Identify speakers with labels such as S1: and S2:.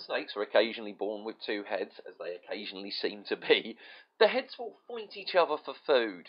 S1: Snakes are occasionally born with two heads, as they occasionally seem to be. The heads will fight each other for food.